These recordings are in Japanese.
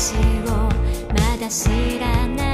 私をまだ知らない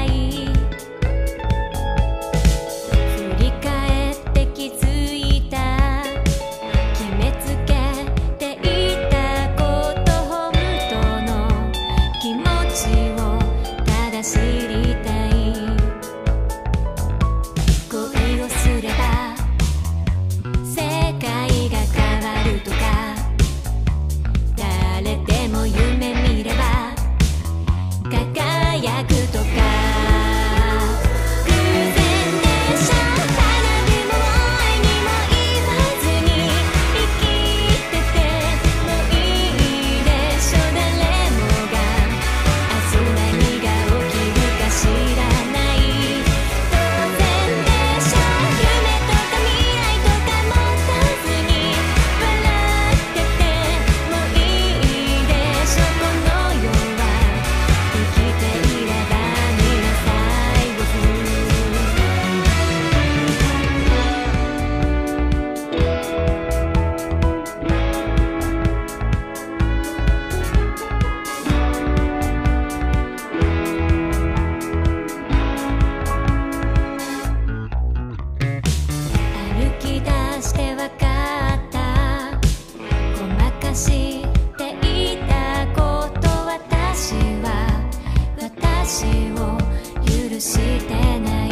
私を許してない。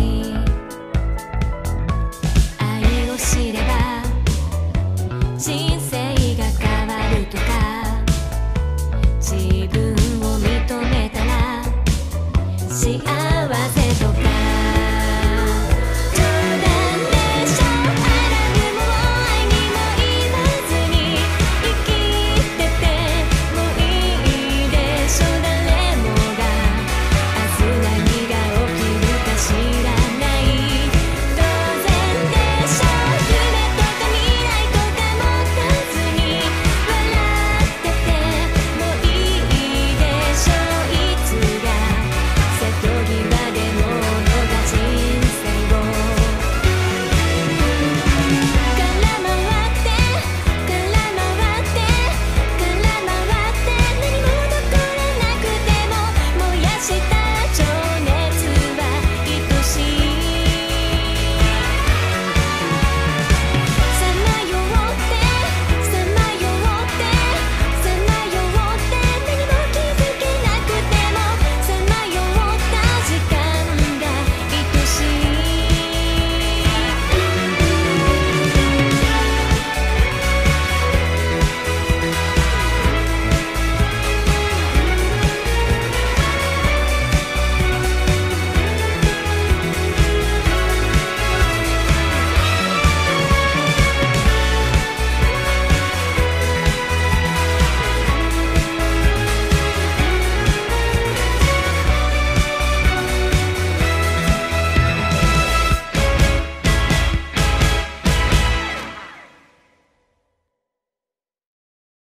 愛を知れば人生が変わるとか自分を認めたら幸せ